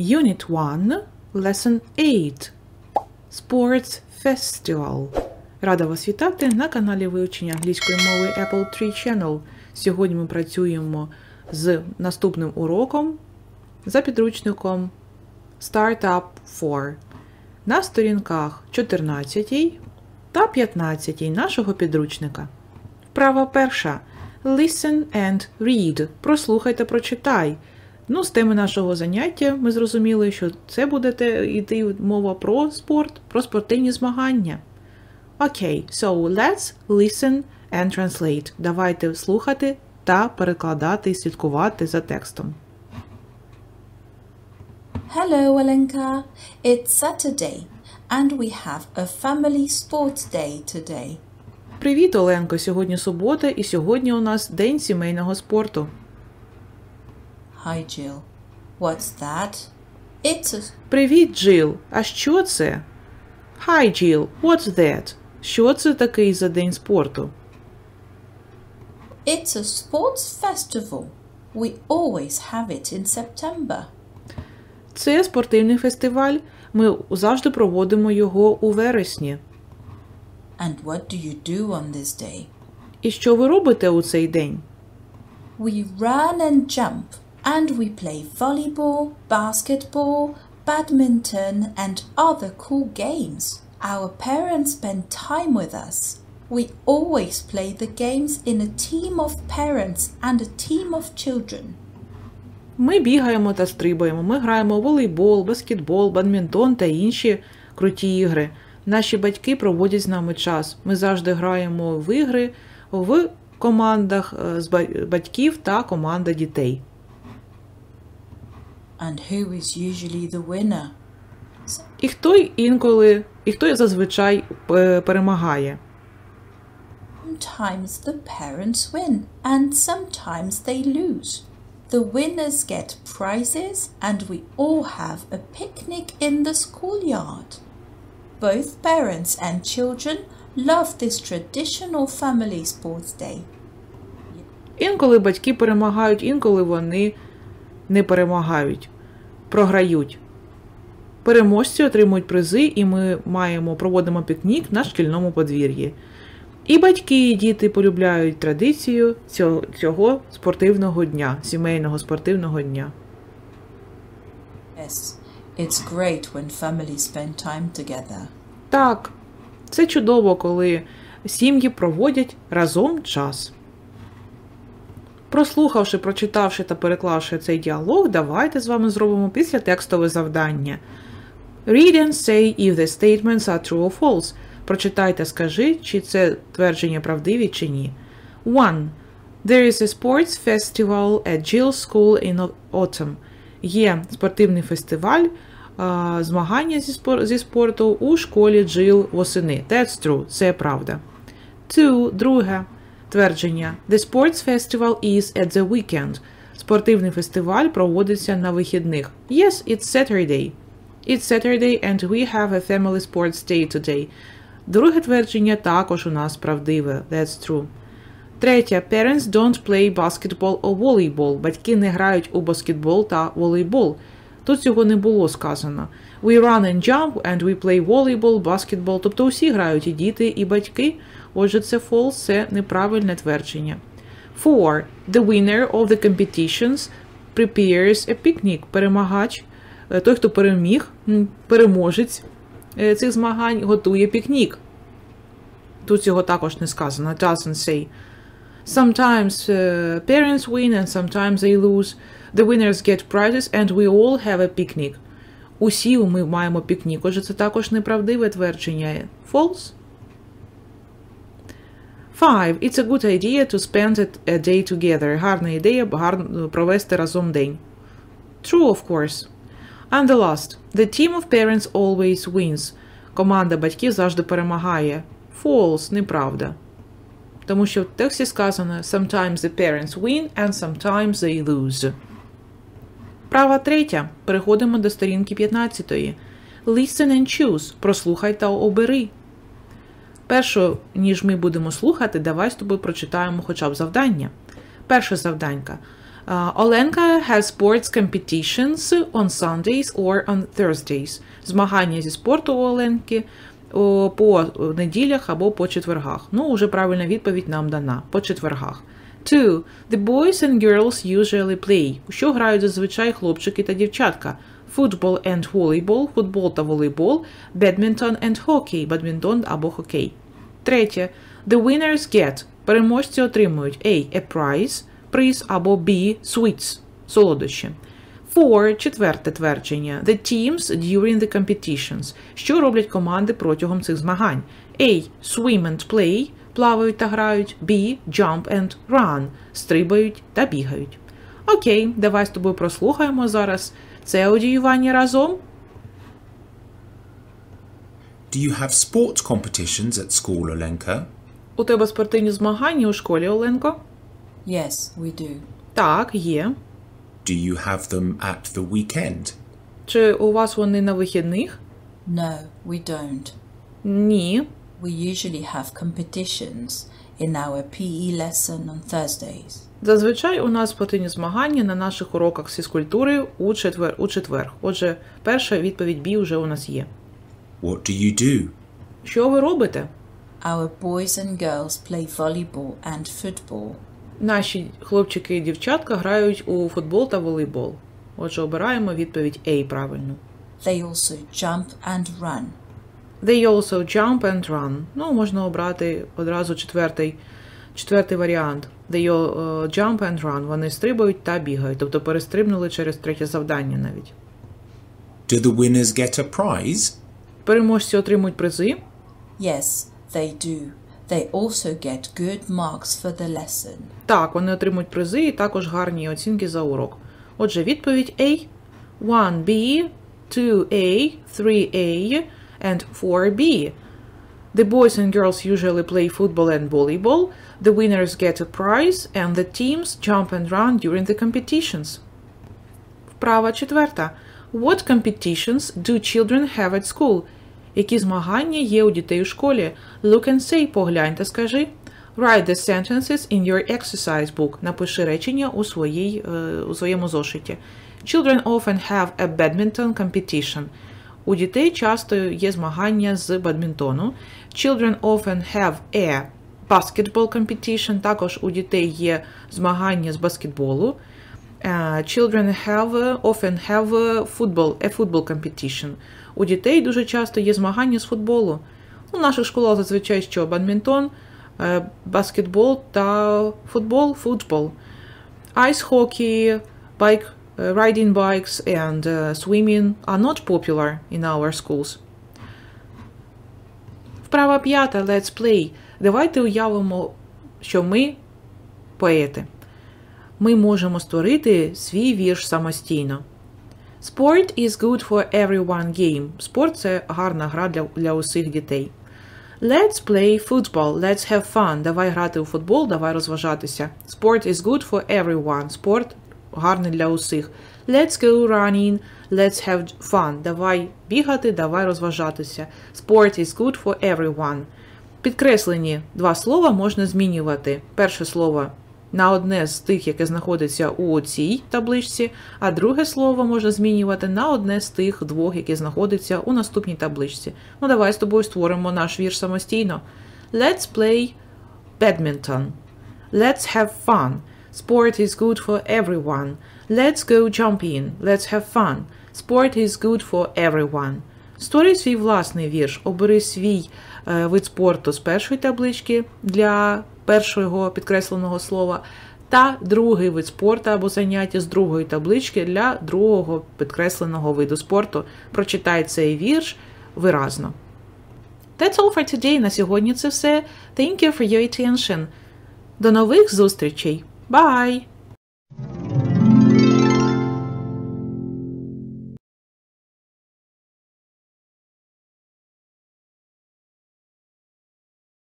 Unit 1, Lesson 8. Sports Festival. Рада вас вітати на каналі вивчення англійської мови Apple 3 Channel. Сьогодні ми працюємо з наступним уроком за підручником Startup 4 на сторінках 14 та 15 нашого підручника. Вправа перша. Listen and read. Прослухай та прочитай. Ну, з теми нашого заняття ми зрозуміли, що це буде те- йти мова про спорт, про спортивні змагання. Окей, so let's listen and translate. Давайте слухати та перекладати і слідкувати за текстом. Hello, Alenka. It's Saturday, and we have a family sports day today. Привіт, Оленко! Сьогодні субота, і сьогодні у нас день сімейного спорту. Hi, Jill. What's that? It's a Привіт, Джил! А що це? Hi, Jill, what's that? Що це такий за день спорту? it's a sports festival. We always have it in September. Це спортивний фестиваль. Ми завжди проводимо його у вересні. And what do you do on this day? І що ви робите у цей день? We run and jump, and we play volleyball, basketball, badminton, and other cool games. Our parents spend time with us. We always play the games in a team of parents and a team of children. Ми бігаємо та стрибаємо. Ми граємо волейбол, баскетбол, бадмінтон та інші круті ігри. Наші батьки проводять з нами час. Ми завжди граємо в ігри в командах е, з ба- батьків та команда дітей. And who is usually the winner? І хто інколи, і хто зазвичай е, перемагає. Sometimes the parents win, and sometimes they lose. The winners get prizes, and we all have a picnic in the schoolyard. Both parents and children love this traditional family sports day. Інколи батьки перемагають, інколи вони не перемагають, програють. Переможці отримують призи, і ми маємо проводимо пікнік на шкільному подвір'ї. І батьки, і діти полюбляють традицію цього, цього спортивного дня, сімейного спортивного дня. Yes, it's great when families spend time together. Так, це чудово, коли сім'ї проводять разом час. Прослухавши, прочитавши та переклавши цей діалог, давайте з вами зробимо після текстове завдання. Read and say if the statements are true or false. Прочитай та скажи, чи це твердження правдиві чи ні. 1. There is a sports festival at Jill's school in autumn. Є спортивний фестиваль, а, змагання зі, спор- зі спорту у школі Джил восени. That's true. Це правда. 2. Друге твердження. The sports festival is at the weekend. Спортивний фестиваль проводиться на вихідних. Yes, it's Saturday. It's Saturday and we have a family sports day today. Друге твердження також у нас правдиве. That's true. Третє. Parents don't play basketball or volleyball. Батьки не грають у баскетбол та волейбол. Тут цього не було сказано. We run and jump and we play volleyball, basketball. Тобто усі грають і діти, і батьки. Отже, це false, це неправильне твердження. 4. The winner of the competitions prepares a picnic. Перемагач, е, той, хто переміг, переможець е, цих змагань, готує пікнік. Тут цього також не сказано. Doesn't say. Sometimes uh, parents win and sometimes they lose. The winners get prizes and we all have a picnic. Усі ми маємо пікнік. Отже, це також неправдиве твердження. False. 5. It's a good idea to spend a- day together. Гарна ідея провести разом день. True, of course. And the last. The team of parents always wins. Команда батьків завжди перемагає. False, неправда. Тому що в тексті сказано Sometimes the parents win and sometimes they lose. Права третя. Переходимо до сторінки 15. Listen and choose. Прослухай та обери. Перше, ніж ми будемо слухати, давай з тобою прочитаємо хоча б завдання. Перше завданька. Оленка has sports competitions on Sundays or on Thursdays. Змагання зі спорту у Оленки по неділях або по четвергах. Ну, уже правильна відповідь нам дана. По четвергах. 2. The boys and girls usually play. Що грають зазвичай хлопчики та дівчатка? Football and volleyball, футбол та волейбол, badminton and hockey, бадмінтон або хокей. Третє. The winners get. Переможці отримують A. A prize, приз або B. Sweets, солодощі. Four. Четверте твердження. The teams during the competitions. Що роблять команди протягом цих змагань? A. Swim and play. Плавають та грають. B. Jump and run. Стрибають та бігають. Окей, давай з тобою прослухаємо зараз це аудіювання разом. Do you have sports competitions at school, Olenka? У тебе спортивні змагання у школі, Оленко? Yes, we do. Так, є. Do you have them at the weekend? Чи у вас вони на вихідних? No, we don't. Ні. We usually have competitions in our PE lesson on Thursdays. Зазвичай у нас спортивні змагання на наших уроках з фізкультури у четвер. У четвер. Отже, перша відповідь Бі вже у нас є. What do you do? Що ви робите? Our boys and girls play volleyball and football. Наші хлопчики і дівчатка грають у футбол та волейбол. Отже, обираємо відповідь A правильно. They also jump and run. They also jump and run. Ну, можна обрати одразу четвертий, четвертий варіант. They all, uh, jump and run. Вони стрибають та бігають, тобто перестрибнули через третє завдання навіть. Do the winners get a prize? Переможці отримують призи. Yes, they do. They also get good marks for the lesson. Так, вони отримують призи і також гарні оцінки за урок. Отже, відповідь A, 1B, 2A, 3A and 4B. The boys and girls usually play football and volleyball. The winners get a prize and the teams jump and run during the competitions. Вправа четверта. What competitions do children have at school? Які змагання є у дітей у школі? Look and say, поглянь та скажи. Write the sentences in your exercise book. Напиши речення у, своїй, е, у своєму зошиті. Children often have a badminton competition. У дітей часто є змагання з бадмінтону. Children often have a basketball competition. Також у дітей є змагання з баскетболу. Uh, children have often have football, a football competition. У дітей дуже часто є змагання з футболу. У наших школах зазвичай що бадмінтон, е, баскетбол та футбол, футбол. Ice hockey, bike, uh, riding bikes and uh, swimming are not popular in our schools. Вправа п'ята. Let's play. Давайте уявимо, що ми поети. Ми можемо створити свій вірш самостійно. Sport is good for everyone game. Спорт це гарна гра для, для усіх дітей. Let's play football. Let's have fun. Давай грати у футбол, давай розважатися. Sport is good for everyone. Спорт гарний для усіх. Let's go running. Let's have fun. Давай бігати, давай розважатися. Sport is good for everyone. Підкреслені два слова можна змінювати. Перше слово на одне з тих, яке знаходиться у цій табличці, а друге слово можна змінювати на одне з тих двох, які знаходяться у наступній табличці. Ну, давай з тобою створимо наш вірш самостійно. Let's play badminton. Let's have fun. Sport is good for everyone. Let's go jumping. Let's have fun. Sport is good for everyone. Створи свій власний вірш, обери свій е, вид спорту з першої таблички для першого підкресленого слова, та другий вид спорту або заняття з другої таблички для другого підкресленого виду спорту. Прочитай цей вірш виразно. That's all for today. На сьогодні це все. Thank you for your attention. До нових зустрічей. Bye!